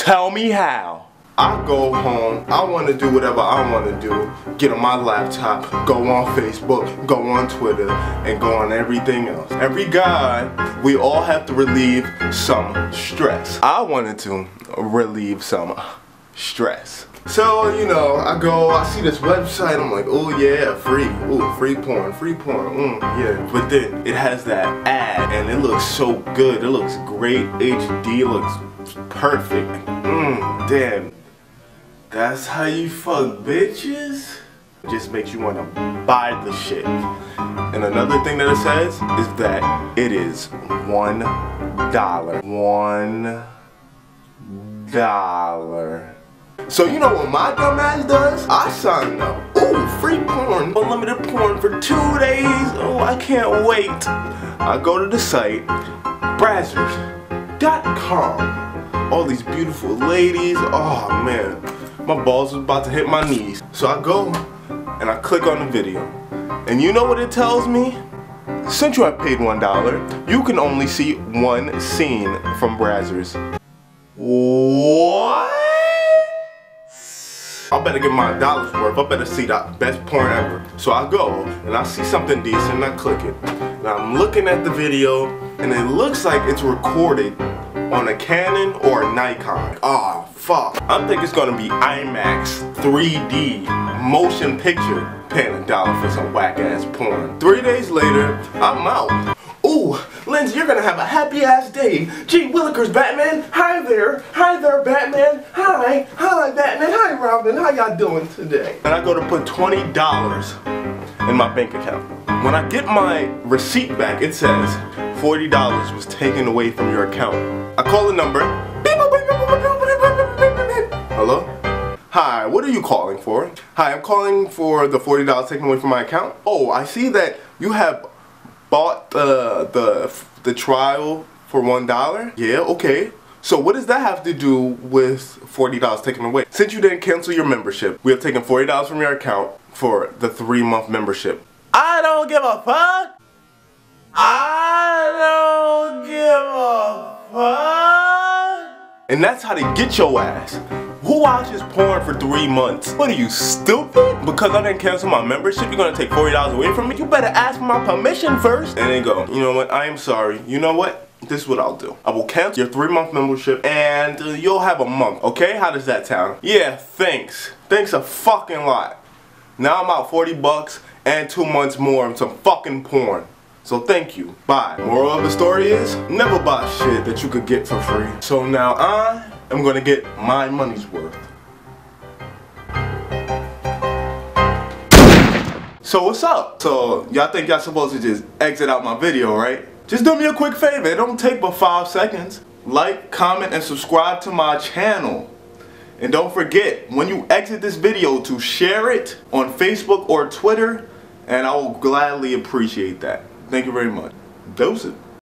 Tell me how. I go home, I want to do whatever I want to do, get on my laptop, go on Facebook, go on Twitter, and go on everything else. Every guy, we all have to relieve some stress. I wanted to relieve some stress. So, you know, I go, I see this website, I'm like, oh yeah, free, ooh, free porn, free porn, mm, yeah. But then it has that ad, and it looks so good, it looks great, HD, looks perfect. Mmm, damn. That's how you fuck bitches? It just makes you want to buy the shit. And another thing that it says is that it is one dollar. One dollar. So you know what my dumb ass does? I sign up. Ooh, free porn. Unlimited porn for two days. Oh, I can't wait. I go to the site, Brazzers.com. All these beautiful ladies. Oh man my balls was about to hit my knees. So I go and I click on the video. And you know what it tells me? Since you have paid $1, you can only see one scene from Brazzers. What? I better get my dollar's worth. I better see the best porn ever. So I go and I see something decent and I click it. And I'm looking at the video and it looks like it's recorded on a Canon or a Nikon. Oh, fuck. I think it's gonna be IMAX 3D motion picture. Paying a dollar for some whack ass porn. Three days later, I'm out. Ooh, Lindsey, you're gonna have a happy ass day. Gee Willikers, Batman. Hi there. Hi there, Batman. Hi. Hi, Batman. Hi, Robin. How y'all doing today? And I go to put $20 in my bank account. When I get my receipt back, it says $40 was taken away from your account. I call the number. Hello? Hi, what are you calling for? Hi, I'm calling for the $40 taken away from my account. Oh, I see that you have bought the the the trial for one dollar. Yeah, okay. So what does that have to do with $40 taken away? Since you didn't cancel your membership, we have taken $40 from your account for the three month membership. I don't give a fuck. I And that's how they get your ass. Who watches porn for three months? What are you, stupid? Because I didn't cancel my membership, you're gonna take $40 away from me? You better ask for my permission first. And then go, you know what, I am sorry. You know what? This is what I'll do. I will cancel your three month membership and uh, you'll have a month, okay? How does that sound? Yeah, thanks. Thanks a fucking lot. Now I'm out 40 bucks and two months more of some fucking porn. So thank you. Bye. Moral of the story is, never buy shit that you could get for free. So now I am gonna get my money's worth. So what's up? So y'all think y'all supposed to just exit out my video, right? Just do me a quick favor, it don't take but five seconds. Like, comment, and subscribe to my channel. And don't forget, when you exit this video, to share it on Facebook or Twitter, and I will gladly appreciate that. Thank you very much. Dose it.